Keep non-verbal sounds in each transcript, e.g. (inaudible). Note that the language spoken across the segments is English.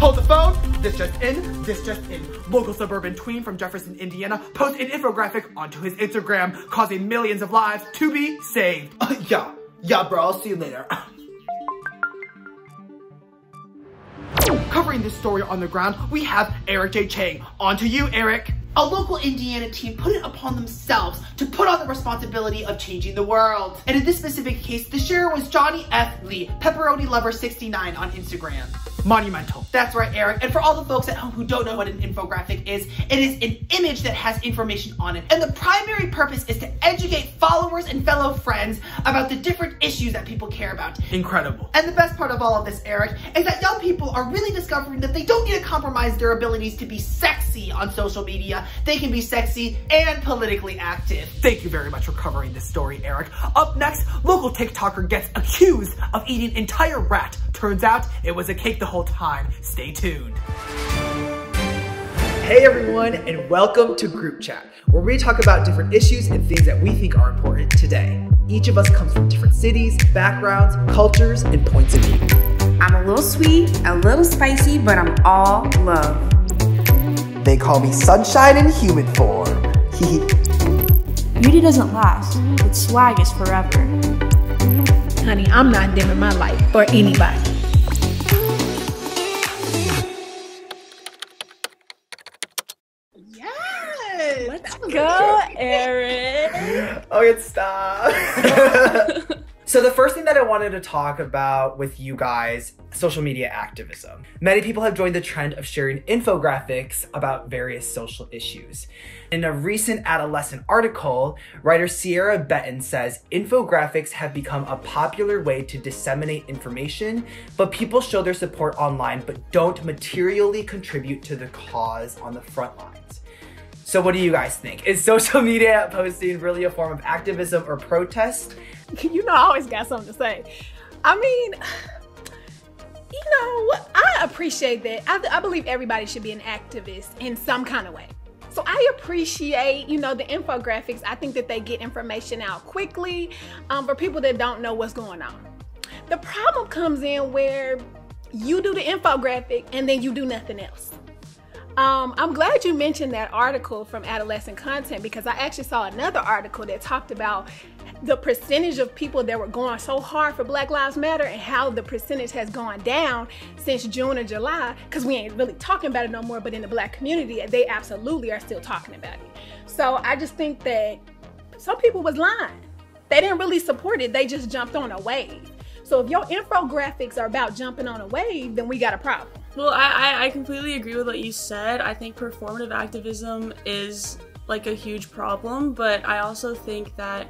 Hold the phone. This just in. This just in. Local suburban tween from Jefferson, Indiana posts an infographic onto his Instagram, causing millions of lives to be saved. Uh, yeah. Yeah, bro. I'll see you later. (laughs) Covering this story on the ground, we have Eric J. Cheng. On to you, Eric. A local Indiana team put it upon themselves to put on the responsibility of changing the world. And in this specific case, the sharer was Johnny F. Lee, Pepperoni Lover 69 on Instagram. Monumental. That's right, Eric. And for all the folks at home who don't know what an infographic is, it is an image that has information on it. And the primary purpose is to educate followers and fellow friends about the different issues that people care about. Incredible. And the best part of all of this, Eric, is that young people are really discovering that they don't need to compromise their abilities to be sexy on social media. They can be sexy and politically active. Thank you very much for covering this story, Eric. Up next, local TikToker gets accused of eating entire rat. Turns out it was a cake the whole time. Stay tuned. Hey everyone, and welcome to Group Chat, where we talk about different issues and things that we think are important today. Each of us comes from different cities, backgrounds, cultures, and points of view. I'm a little sweet, a little spicy, but I'm all love. They call me sunshine in human form. Beauty doesn't last, but swag is forever. Honey, I'm not dimming my light for anybody. Go, (laughs) Eric. okay, oh, stop. (laughs) so the first thing that I wanted to talk about with you guys, social media activism. Many people have joined the trend of sharing infographics about various social issues. In a recent adolescent article, writer Cierra Bettens says infographics have become a popular way to disseminate information, but people show their support online but don't materially contribute to the cause on the front lines. So what do you guys think? Is social (laughs) media posting really a form of activism or protest? (laughs) You know, I always got something to say. I mean, (sighs) you know, I appreciate that. I, I believe everybody should be an activist in some kind of way. So I appreciate, you know, the infographics. I think that they get information out quickly um, for people that don't know what's going on. The problem comes in where you do the infographic and then you do nothing else. Um, I'm glad you mentioned that article from Adolescent Content because I actually saw another article that talked about the percentage of people that were going so hard for Black Lives Matter and how the percentage has gone down since June or July because we ain't really talking about it no more, but in the black community, they absolutely are still talking about it. So I just think that some people was lying. They didn't really support it, they just jumped on a wave. So if your infographics are about jumping on a wave, then we got a problem. Well, I, I completely agree with what you said. I think performative activism is like a huge problem, but I also think that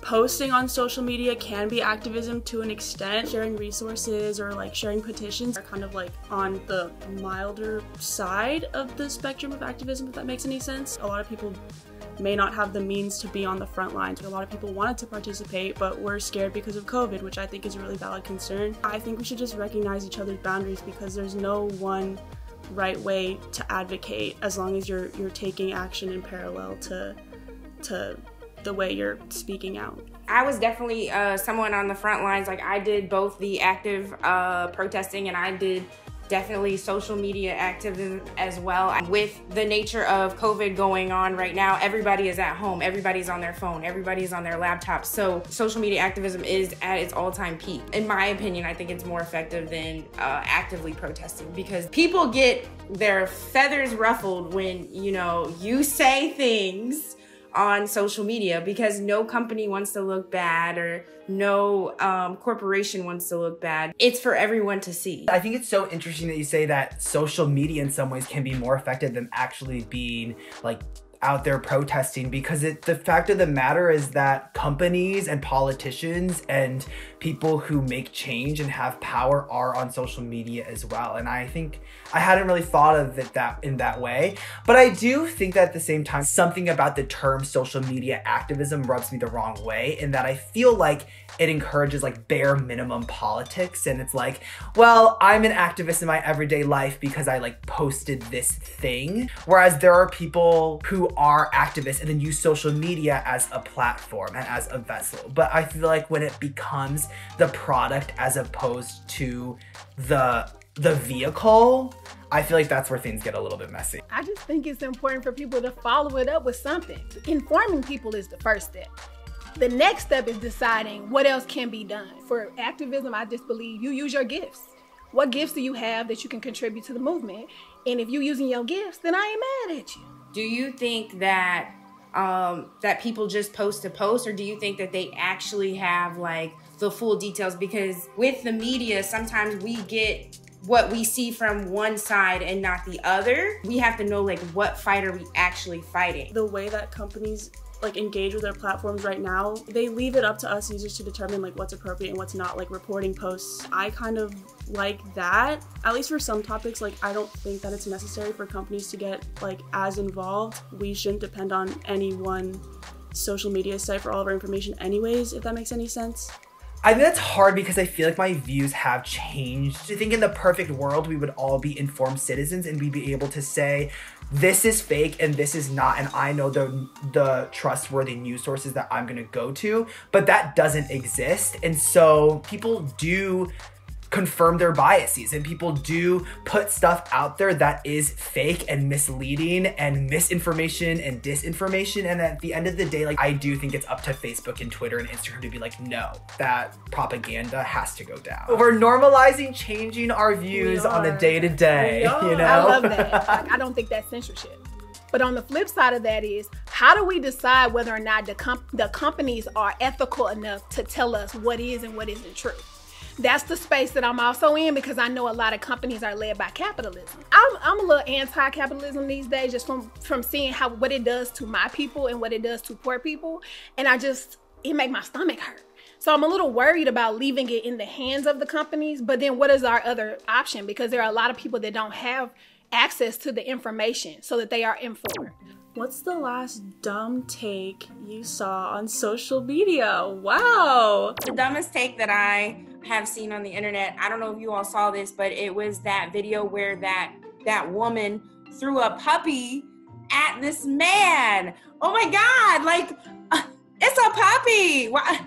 posting on social media can be activism to an extent. Sharing resources or like sharing petitions are kind of like on the milder side of the spectrum of activism, if that makes any sense. A lot of people may not have the means to be on the front lines. A lot of people wanted to participate, but were scared because of COVID, which I think is a really valid concern. I think we should just recognize each other's boundaries because there's no one right way to advocate as long as you're you're taking action in parallel to to the way you're speaking out. I was definitely uh, someone on the front lines. Like I did both the active uh, protesting and I did definitely social media activism as well. With the nature of COVID going on right now, everybody is at home, everybody's on their phone, everybody's on their laptop. So social media activism is at its all-time peak. In my opinion, I think it's more effective than uh, actively protesting because people get their feathers ruffled when, you know, you say things on social media because no company wants to look bad or no um, corporation wants to look bad. It's for everyone to see. I think it's so interesting that you say that social media in some ways can be more effective than actually being like out there protesting because it the fact of the matter is that companies and politicians and people who make change and have power are on social media as well. And i think i hadn't really thought of it that in that way but i do think that at the same time something about the term social media activism rubs me the wrong way in that i feel like it encourages like bare minimum politics. And it's like well i'm an activist in my everyday life because i like posted this thing. Whereas there are people who are activists and then use social media as a platform and as a vessel but i feel like when it becomes the product as opposed to the the vehicle, I feel like that's where things get a little bit messy. I just think it's important for people to follow it up with something. Informing people is the first step. The next step is deciding what else can be done. For activism, I just believe you use your gifts. What gifts do you have that you can contribute to the movement? And if you're using your gifts, then I ain't mad at you. Do you think that um, that people just post a post, or do you think that they actually have like the full details? Because with the media, sometimes we get what we see from one side and not the other. We have to know like what fight are we actually fighting. The way that companies like engage with their platforms right now, they leave it up to us users to determine like what's appropriate and what's not, like reporting posts. I kind of like that. At least for some topics, like I don't think that it's necessary for companies to get like as involved. We shouldn't depend on any one social media site for all of our information anyways, if that makes any sense. I think that's hard because I feel like my views have changed. I think in the perfect world, we would all be informed citizens and we'd be able to say, this is fake and this is not, and I know the the trustworthy news sources that I'm gonna go to, but that doesn't exist. And so people do confirm their biases and people do put stuff out there that is fake and misleading and misinformation and disinformation and at the end of the day like I do think it's up to Facebook and Twitter and Instagram to be like no that propaganda has to go down. We're normalizing changing our views on the day to day, you know. I love that. Like, I don't think that's censorship. But on the flip side of that is, how do we decide whether or not the, comp- the companies are ethical enough to tell us what is and what isn't true? That's the space that I'm also in because I know a lot of companies are led by capitalism. I'm, I'm a little anti-capitalism these days just from from seeing how what it does to my people and what it does to poor people and I just it make my stomach hurt. So I'm a little worried about leaving it in the hands of the companies, but then what is our other option because there are a lot of people that don't have access to the information so that they are informed. What's the last dumb take you saw on social media? Wow. The dumbest take that I have seen on the internet, I don't know if you all saw this, but it was that video where that that woman threw a puppy at this man. Oh my god, like (laughs) it's a puppy. Why?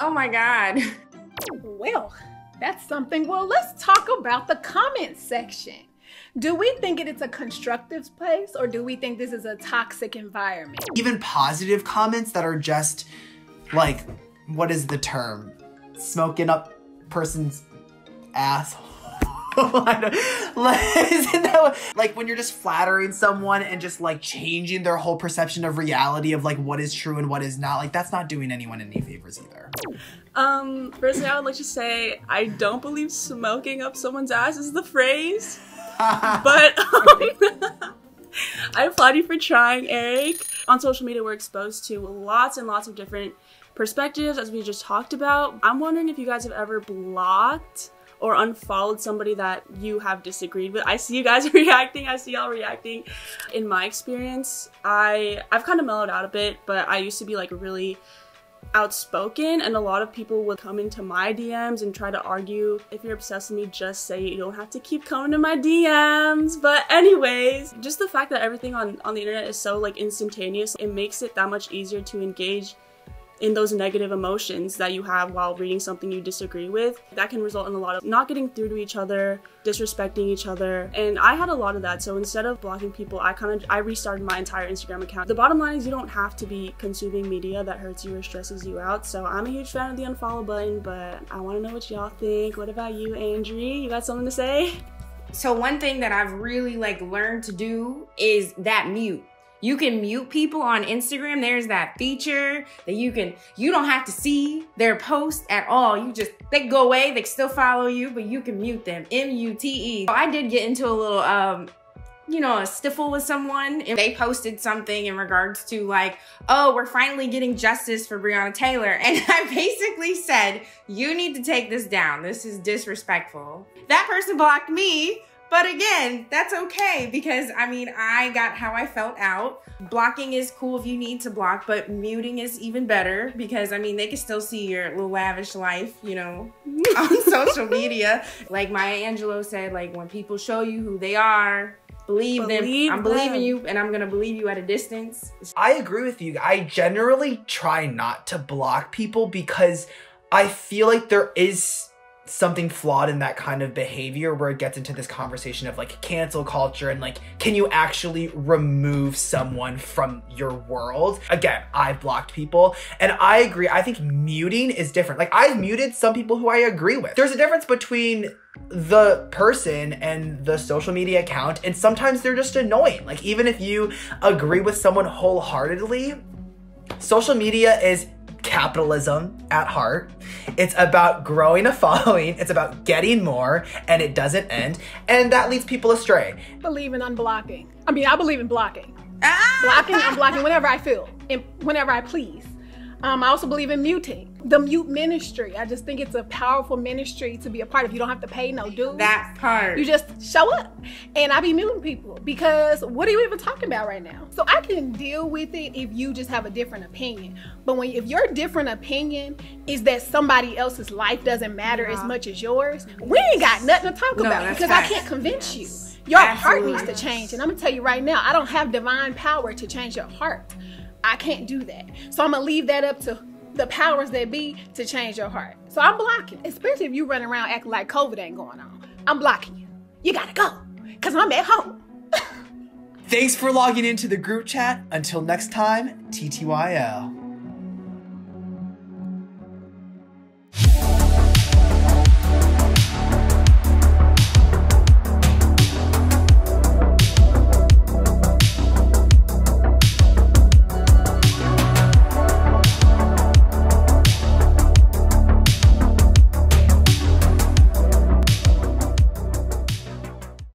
Oh my god. (laughs) Well, that's something. Well, let's talk about the comment section. Do we think it is a constructive place or do we think this is a toxic environment? Even positive comments that are just like, what is the term? Smoking up person's asshole. (laughs) like, isn't that what, like when you're just flattering someone and just like changing their whole perception of reality of like what is true and what is not like that's not doing anyone any favors either um firstly i would like to say i don't believe smoking up someone's ass is the phrase (laughs) but um, (laughs) I applaud you for trying, Eric. On social media, we're exposed to lots and lots of different perspectives, as we just talked about. I'm wondering if you guys have ever blocked or unfollowed somebody that you have disagreed with. I see you guys (laughs) reacting. I see y'all reacting. In my experience, I I've kind of mellowed out a bit, but I used to be like really outspoken and a lot of people would come into my DMs and try to argue if you're obsessed with me just say you don't have to keep coming to my DMs but anyways just the fact that everything on on the internet is so like instantaneous it makes it that much easier to engage in those negative emotions that you have while reading something you disagree with. That can result in a lot of not getting through to each other, disrespecting each other. And I had a lot of that. So instead of blocking people, I kind of I restarted my entire Instagram account. The bottom line is you don't have to be consuming media that hurts you or stresses you out. So I'm a huge fan of the unfollow button, but I want to know what y'all think. What about you, Andrye? You got something to say? So one thing that I've really like learned to do is that mute. You can mute people on Instagram. There's that feature that you can, you don't have to see their post at all. You just, they go away, they still follow you, but you can mute them. M-U-T-E. I did get into a little, um, you know, a stiffle with someone and they posted something in regards to like, oh, we're finally getting justice for Breonna Taylor. (laughs) And I basically said, you need to take this down. This is disrespectful. That person blocked me but again, that's okay because I mean, I got how I felt out. Blocking is cool if you need to block, but muting is even better because I mean, they can still see your little lavish life, you know, (laughs) on social media. Like Maya Angelou said, like when people show you who they are, believe, believe them. I'm believing you and I'm gonna believe you at a distance. I agree with you. I generally try not to block people because I feel like there is something flawed in that kind of behavior where it gets into this conversation of like cancel culture and like can you actually remove someone from your world? Again i've blocked people. And i agree i think muting is different. Like i've muted some people who i agree with. There's a difference between the person and the social media account and sometimes they're just annoying. Like even if you agree with someone wholeheartedly social media is capitalism at heart. It's about growing a following, it's about getting more, and it doesn't end. And that leads people astray. believe in unblocking. I mean, I believe in blocking. Ah! Blocking, unblocking whenever I feel and whenever I please. Um, I also believe in muting. The mute ministry. I just think it's a powerful ministry to be a part of. You don't have to pay no dues. That part. You just show up. And I be muting people because what are you even talking about right now? So I can deal with it if you just have a different opinion. But when if your different opinion is that somebody else's life doesn't matter as much as yours, we ain't got nothing to talk No, about because I can't convince you. Your heart needs to change. And I'm gonna tell you right now, I don't have divine power to change your heart. I can't do that. So I'm gonna leave that up to the powers that be to change your heart. So I'm blocking, especially if you run around acting like COVID ain't going on. I'm blocking you. You gotta go. Cause I'm at home. (laughs) Thanks for logging into the group chat. Until next time, TTYL.